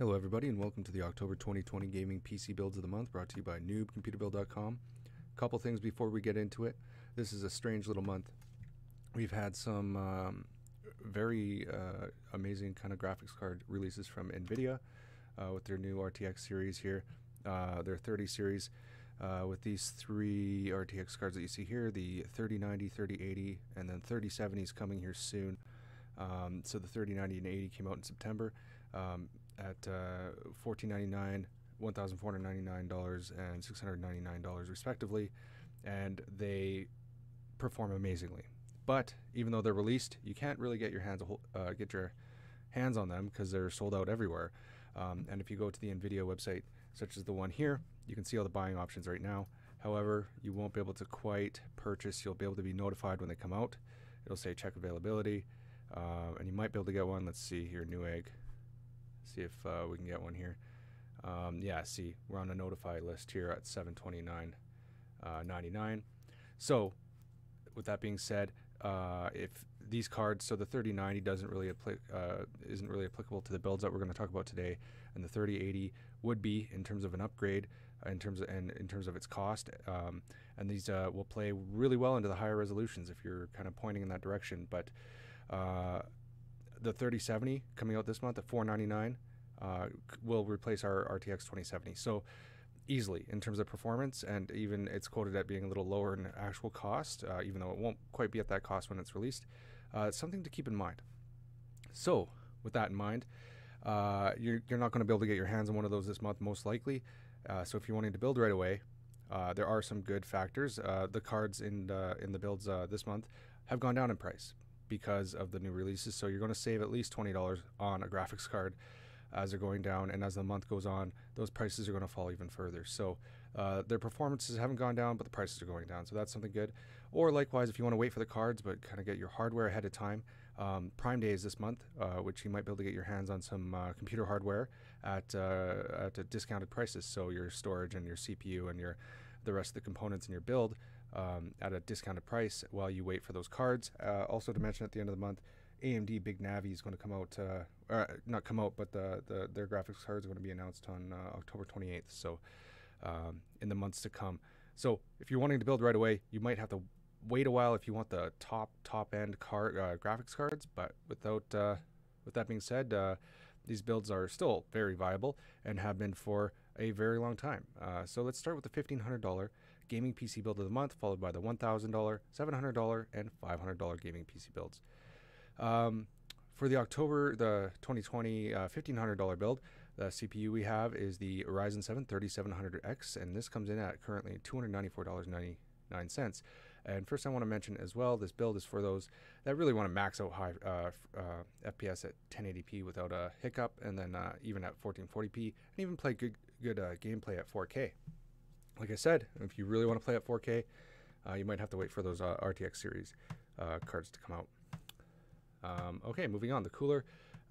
Hello, everybody, and welcome to the October 2020 Gaming PC Builds of the Month brought to you by NewbComputerBuild.com. A couple things before we get into it. This is a strange little month. We've had some um, very uh, amazing kind of graphics card releases from NVIDIA uh, with their new RTX series here, uh, their 30 series. Uh, with these three RTX cards that you see here the 3090, 3080, and then 3070 is coming here soon. Um, so the 3090 and 80 came out in September um, at uh, 1499 $1,499 and $699 respectively, and they perform amazingly. But even though they're released, you can't really get your hands uh, get your hands on them because they're sold out everywhere. Um, and if you go to the Nvidia website, such as the one here, you can see all the buying options right now. However, you won't be able to quite purchase. You'll be able to be notified when they come out. It'll say check availability, uh, and you might be able to get one. Let's see here, Newegg. See if uh, we can get one here. Um, yeah, see, we're on a notify list here at 729.99. Uh, so, with that being said, uh, if these cards, so the 3090 doesn't really apply, uh, isn't really applicable to the builds that we're going to talk about today, and the 3080 would be in terms of an upgrade, in terms of and in terms of its cost, um, and these uh, will play really well into the higher resolutions if you're kind of pointing in that direction. But the 3070 coming out this month at 499 uh, will replace our RTX 2070. So easily in terms of performance, and even it's quoted at being a little lower in actual cost, uh, even though it won't quite be at that cost when it's released. Uh, something to keep in mind. So, with that in mind, uh, you're, you're not going to be able to get your hands on one of those this month, most likely. Uh, so, if you're wanting to build right away, uh, there are some good factors. Uh, the cards in in the builds this month have gone down in price because of the new releases. So, you're going to save at least twenty dollars on a graphics card as they're going down, and as the month goes on, those prices are going to fall even further. So uh, their performances haven't gone down, but the prices are going down. So that's something good. Or likewise, if you want to wait for the cards but kind of get your hardware ahead of time, um, Prime Day is this month, uh, which you might be able to get your hands on some uh, computer hardware at uh, at discounted prices. So your storage and your CPU and your the rest of the components in your build um, at a discounted price while you wait for those cards. Uh, also to mention at the end of the month, AMD Big Navi is going to come out, uh, uh, not come out, but the, the their graphics cards are going to be announced on uh, October 28th. So um, in the months to come. So if you're wanting to build right away, you might have to wait a while if you want the top top end card uh, graphics cards. But without uh, with that being said, uh, these builds are still very viable and have been for a very long time. so let's start with the $1,500 gaming PC build of the month, followed by the $1,000, $700, and $500 gaming PC builds. Um, for the October, the 2020 uh, $1,500 build, the CPU we have is the Ryzen 7 3700X, and this comes in at currently $294.99. And first, I want to mention as well, this build is for those that really want to max out high uh, uh, FPS at 1080p without a hiccup, and then uh, even at 1440p, and even play good good uh, gameplay at 4K. Like I said, if you really want to play at 4K, uh, you might have to wait for those uh, RTX series cards to come out. Um, okay, moving on. The cooler,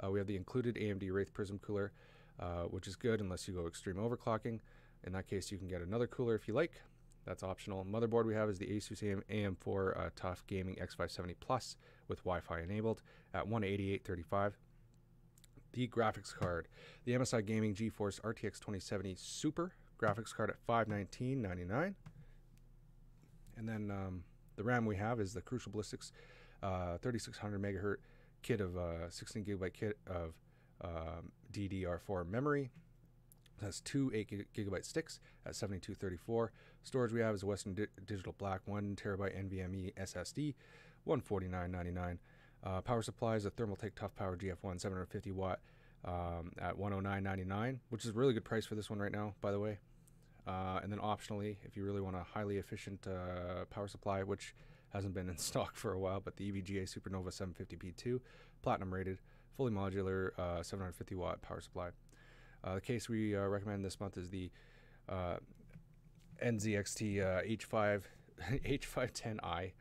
uh, we have the included AMD Wraith Prism cooler, uh, which is good unless you go extreme overclocking. In that case, you can get another cooler if you like. That's optional. Motherboard we have is the Asus AM, 4 uh, Gaming X570 Plus with Wi-Fi enabled at 188.35. The graphics card, the MSI Gaming GeForce RTX 2070 Super graphics card at 519.99. And then um, the RAM we have is the Crucial Ballistix uh, 3600 megahertz kit of uh, 16 gigabyte kit of um, DDR4 memory. Has two 8 gigabyte sticks at 7234. Storage we have is a Western Di- Digital Black 1 terabyte NVMe SSD, 149.99. Uh, power supply is a Thermaltake Toughpower GF1 750 watt um, at 109.99, which is a really good price for this one right now, by the way. Uh, and then optionally, if you really want a highly efficient uh, power supply, which hasn't been in stock for a while, but the EVGA Supernova 750p2, platinum rated, fully modular, uh, 750 watt power supply. Uh, the case we uh, recommend this month is the uh, NZXT H5 H510i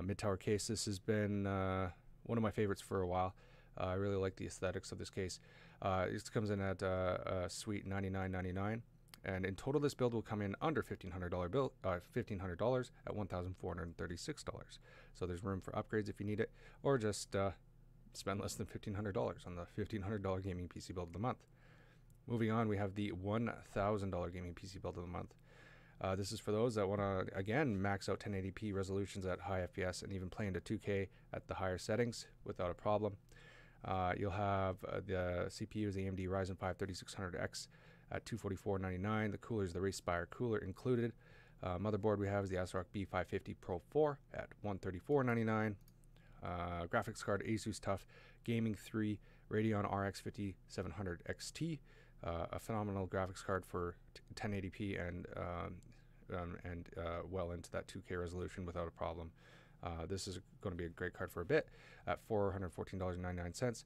mid tower case. This has been uh, one of my favorites for a while. Uh, I really like the aesthetics of this case. this comes in at a sweet 99.99 and in total this build will come in under $1500 bill uh, $1500 at $1436 so there's room for upgrades if you need it or just uh, spend less than $1500 on the $1500 gaming pc build of the month Moving on, we have the $1,000 gaming PC build of the month. Uh, this is for those that want to, again, max out 1080p resolutions at high FPS and even play into 2K at the higher settings without a problem. Uh, you'll have uh, the CPU is AMD Ryzen 5 3600X at 244.99. The cooler is the Wraith Spire cooler included. Uh, motherboard we have is the ASRock B550 Pro 4 at 134.99. Uh, graphics card Asus TUF Gaming 3 Radeon RX 5700 XT. Uh, a phenomenal graphics card for 1080p and um, um, and uh, well into that 2K resolution without a problem. Uh, this is going to be a great card for a bit at $414.99.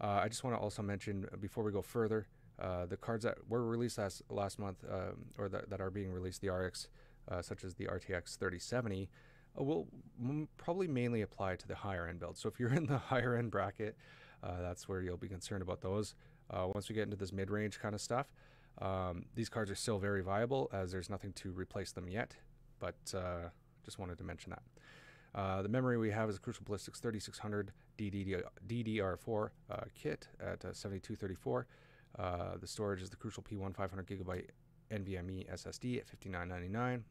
Uh, I just want to also mention before we go further, uh, the cards that were released last last month, um, or that, that are being released, the RX, uh, such as the RTX 3070, uh, will m- probably mainly apply to the higher end build. So if you're in the higher end bracket, uh, that's where you'll be concerned about those. once we get into this mid range kind of stuff, um, these cards are still very viable as there's nothing to replace them yet. But just wanted to mention that. Uh, the memory we have is a Crucial Ballistix 3600 DDR4 uh, kit at uh, 7234. Uh, the storage is the Crucial P1 500 gigabyte NVMe SSD at 59.99.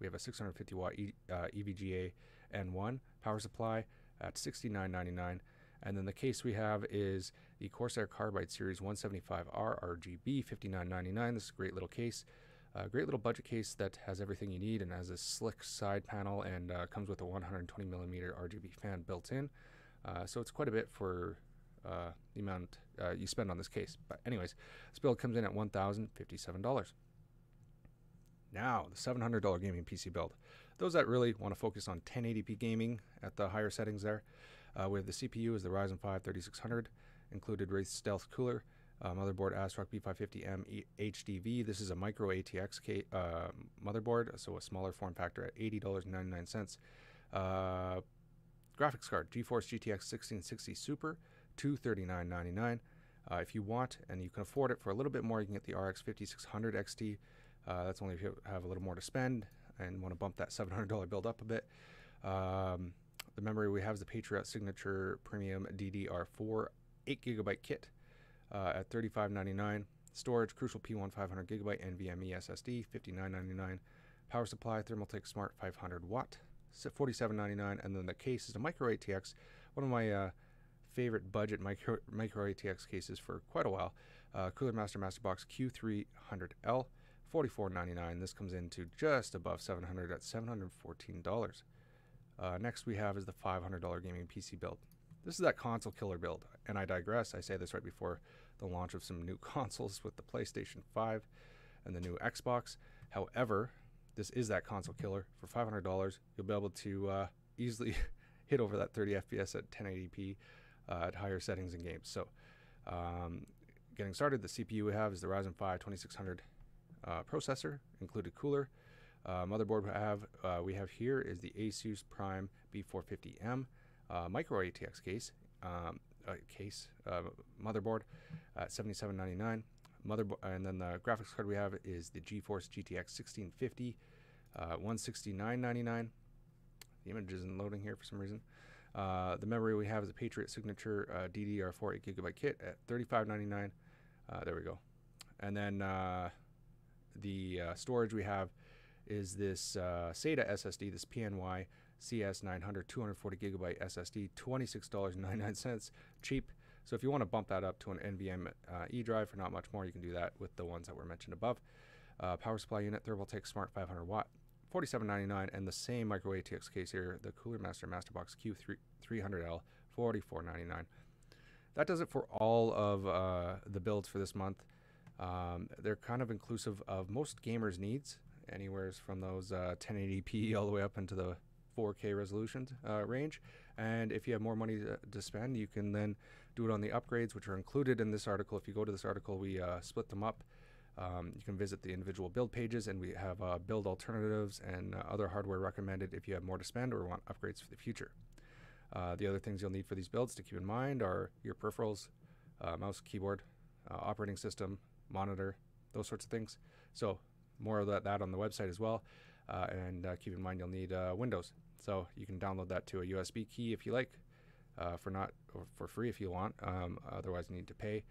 We have a 650 watt e- uh, EVGA N1 power supply at 69.99. And then the case we have is the Corsair Carbide Series 175R RGB 59.99. This is a great little case. A great little budget case that has everything you need and has a slick side panel and uh, comes with a 120 millimeter RGB fan built in. Uh, so it's quite a bit for uh, the amount uh, you spend on this case. But anyways, this build comes in at $1,057. Now, the $700 gaming PC build. Those that really want to focus on 1080p gaming at the higher settings there, uh, we have the CPU is the Ryzen 5 3600, included Wraith Stealth cooler, uh, motherboard ASRock B550M HDV. This is a micro ATX uh, motherboard, so a smaller form factor at $80.99. Uh, graphics card GeForce GTX 1660 Super, $239.99. Uh, if you want and you can afford it for a little bit more, you can get the RX 5600 XT. Uh, that's only if you have a little more to spend and want to bump that $700 build up a bit. Um, the memory we have is the Patriot Signature Premium DDR4 8 gigabyte kit uh, at $35.99. Storage, Crucial P1 500 gigabyte NVMe SSD, $59.99. Power supply, Thermaltake Smart 500 watt, $47.99. And then the case is a Micro ATX, one of my uh, favorite budget micro, micro ATX cases for quite a while. Uh, Cooler Master Masterbox Q300L, $44.99. This comes into just above 700 at $714. Uh, next we have is the $500 gaming PC build. This is that console killer build, and I digress. I say this right before the launch of some new consoles with the PlayStation 5 and the new Xbox. However, this is that console killer. For $500, you'll be able to uh, easily hit over that 30 FPS at 1080p uh, at higher settings in games. So, um, getting started, the CPU we have is the Ryzen 5 2600 uh, processor, included cooler. Uh, motherboard we have uh, we have here is the Asus Prime B450M uh, micro ATX case, um, uh, case uh, motherboard at 77.99. Motherboard, and then the graphics card we have is the GeForce GTX 1650, uh, 169.99. The image isn't loading here for some reason. Uh, the memory we have is a Patriot Signature uh, DDR4 8 gigabyte kit at 35.99. Uh, there we go. And then the storage we have is this SATA SSD, this PNY CS900 240 gigabyte SSD, $26.99, cheap. So if you want to bump that up to an NVMe uh, drive for not much more, you can do that with the ones that were mentioned above. Uh, power supply unit, Thermaltake Smart 500 watt, $47.99, and the same micro ATX case here, the Cooler Master Masterbox Q300L, $44.99. That does it for all of uh, the builds for this month. Um, they're kind of inclusive of most gamers' needs, anywhere from those 1080p uh, all the way up into the 4K resolution uh, range. And if you have more money to, to, spend, you can then do it on the upgrades, which are included in this article. If you go to this article, we uh, split them up. Um, you can visit the individual build pages, and we have uh, build alternatives and uh, other hardware recommended if you have more to spend or want upgrades for the future. Uh, the other things you'll need for these builds to keep in mind are your peripherals, uh, mouse, keyboard, operating system, monitor, those sorts of things. So more of that, that on the website as well. and keep in mind you'll need Windows so you can download that to a USB key if you like, uh, for not or for free if you want. Um, otherwise, you need to pay.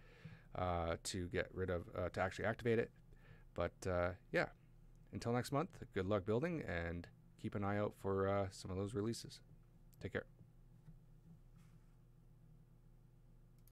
Uh, to get rid of uh, to actually activate it. But uh, yeah, until next month, good luck building and keep an eye out for uh, some of those releases. Take care.